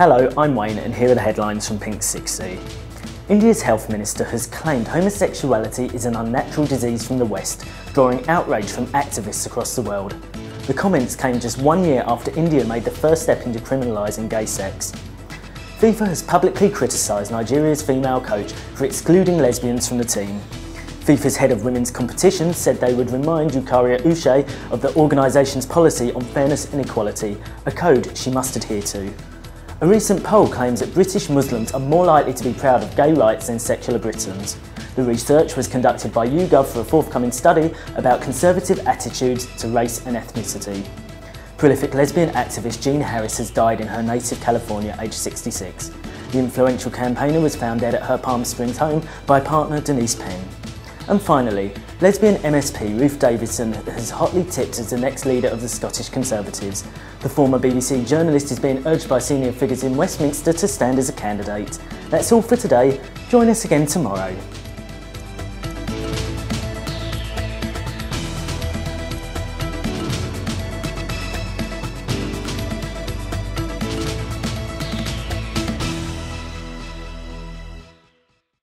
Hello, I'm Wayne and here are the headlines from Pink 60. India's health minister has claimed homosexuality is an unnatural disease from the West, drawing outrage from activists across the world. The comments came just one year after India made the first step into criminalising gay sex. FIFA has publicly criticised Nigeria's female coach for excluding lesbians from the team. FIFA's head of women's competition said they would remind Eucharia Uche of the organisation's policy on fairness and equality, a code she must adhere to. A recent poll claims that British Muslims are more likely to be proud of gay rights than secular Britons. The research was conducted by YouGov for a forthcoming study about conservative attitudes to race and ethnicity. Prolific lesbian activist Jean Harris has died in her native California aged 66. The influential campaigner was found dead at her Palm Springs home by partner Denise Penn. And finally, lesbian MSP Ruth Davidson has hotly tipped as the next leader of the Scottish Conservatives. The former BBC journalist is being urged by senior figures in Westminster to stand as a candidate. That's all for today. Join us again tomorrow.